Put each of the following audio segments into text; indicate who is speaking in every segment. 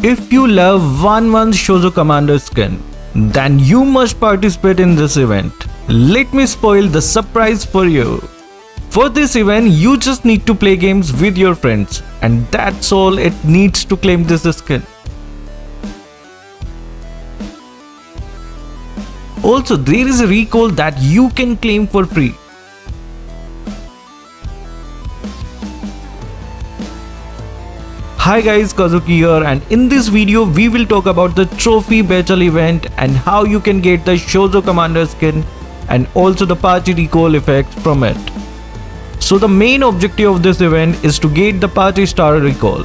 Speaker 1: If you love Wanwan Shoujo Commander skin, then you must participate in this event. Let me spoil the surprise for you. For this event, you just need to play games with your friends and that's all it needs to claim this skin. Also, there is a recall that you can claim for free. Hi guys, Kazuki here and in this video we will talk about the trophy battle event and how you can get the Shoujo Commander skin and also the party recall effect from it. So the main objective of this event is to get the party star recall.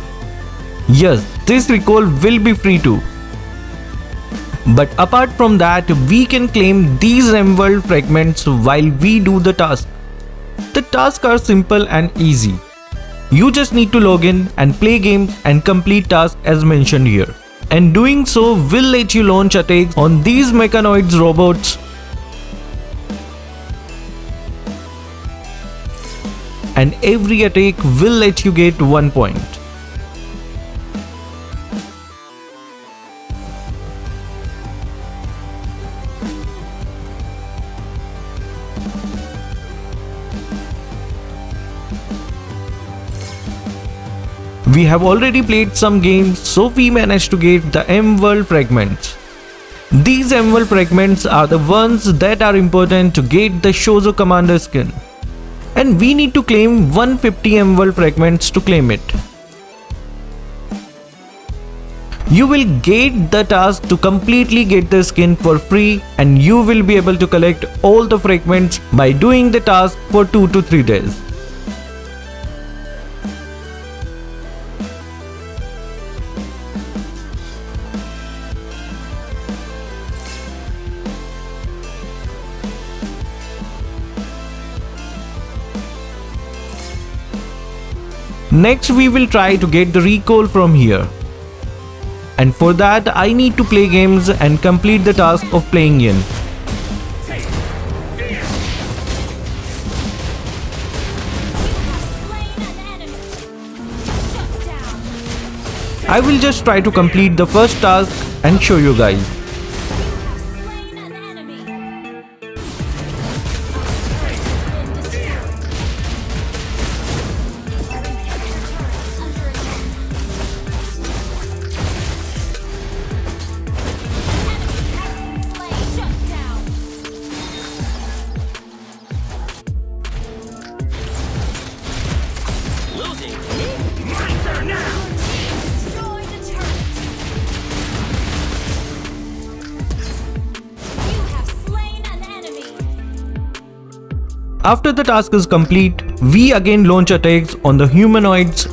Speaker 1: Yes, this recall will be free too. But apart from that, we can claim these emerald fragments while we do the task. The tasks are simple and easy. You just need to log in and play games and complete tasks as mentioned here. And doing so will let you launch attacks on these mechanoids robots and every attack will let you get 1 point. We have already played some games so we managed to get the M-World fragments. These M-World fragments are the ones that are important to get the Shoujo Commander skin. And we need to claim 150 M-World fragments to claim it. You will get the task to completely get the skin for free and you will be able to collect all the fragments by doing the task for 2 to 3 days. Next we will try to get the recall from here. And for that I need to play games and complete the task of playing in. I will just try to complete the first task and show you guys. After the task is complete, we again launch attacks on the humanoids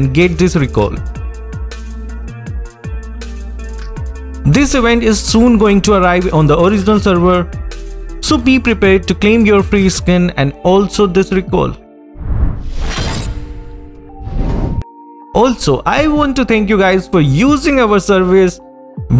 Speaker 1: and get this recall. This event is soon going to arrive on the original server, so be prepared to claim your free skin and also this recall. Also, I want to thank you guys for using our service.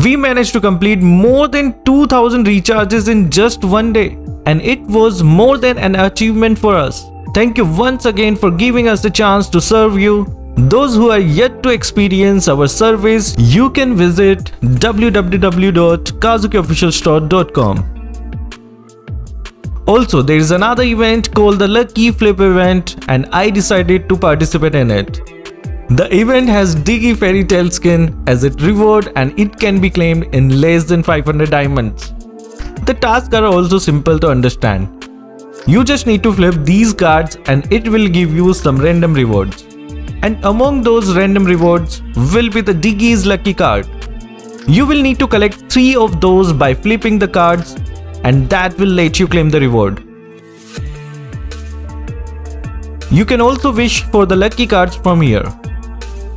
Speaker 1: We managed to complete more than 2000 recharges in just one day and it was more than an achievement for us. Thank you once again for giving us the chance to serve you those who are yet to experience our service, you can visit www.kazukiofficialstore.com. Also, there is another event called the Lucky Flip event and I decided to participate in it. The event has Diggy Fairy Tale skin as its reward and it can be claimed in less than 500 diamonds. The tasks are also simple to understand. You just need to flip these cards and it will give you some random rewards and among those random rewards will be the Diggy's lucky card. You will need to collect 3 of those by flipping the cards and that will let you claim the reward. You can also wish for the lucky cards from here.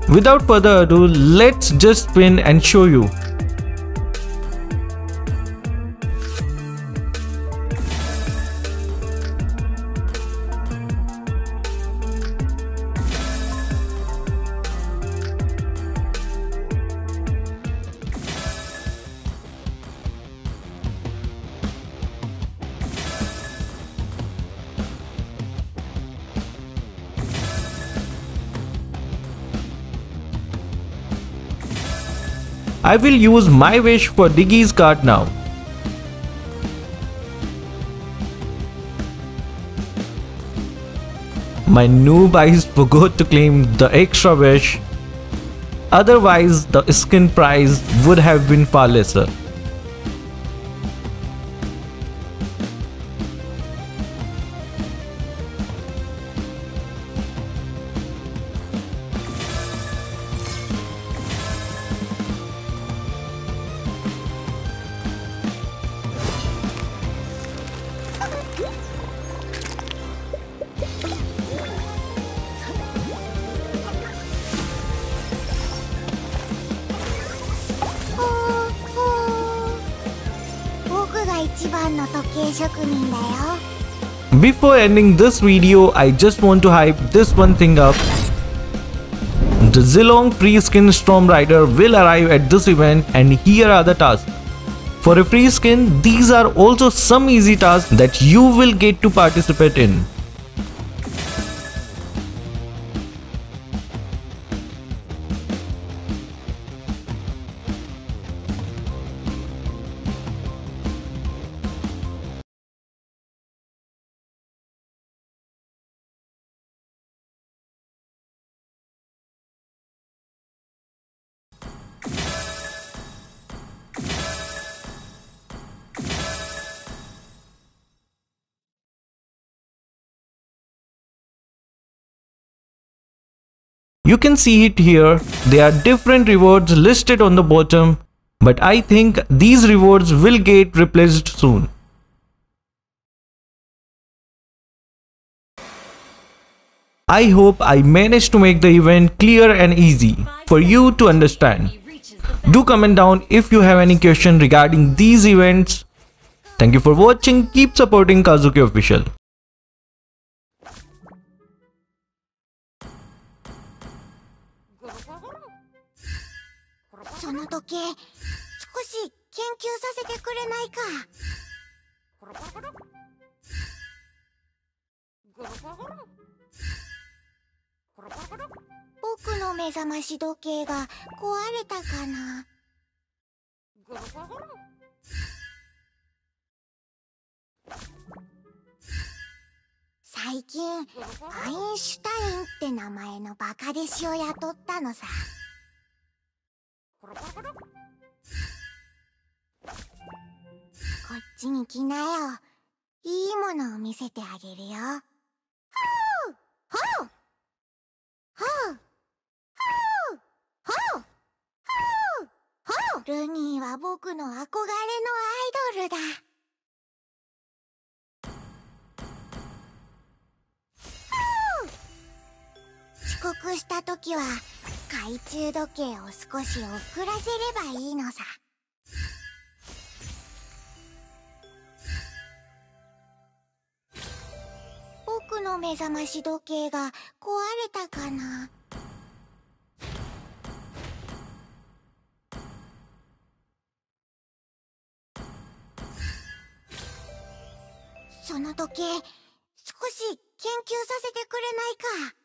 Speaker 1: Without further ado, let's just spin and show you. I will use my wish for Diggy's card now. My noob eyes forgot to claim the extra wish. Otherwise, the skin price would have been far lesser. Before ending this video, I just want to hype this one thing up. The Zilong free skin Storm Rider will arrive at this event and here are the tasks. For a free skin, these are also some easy tasks that you will get to participate in. You can see it here. There are different rewards listed on the bottom, but I think these rewards will get replaced soon. I hope I managed to make the event clear and easy for you to understand. Do comment down if you have any question regarding these events. Thank you for watching. Keep supporting Kazuki Official.
Speaker 2: 時計少し研究させてくれないか僕の目覚まし時計が壊れたかな？最近アインシュタインって名前のバカ弟子を雇ったのさ。こっちに来なよ。いいものを見せてあげるよ。ほう。ほう。ほう。ほう。ほう。ほう。ルニーは僕の憧れのアイドルだ遅刻した時は懐中時計を少し遅らせればいいのさ。僕の目覚まし時計が壊れたかな？その時計少し研究させてくれないか？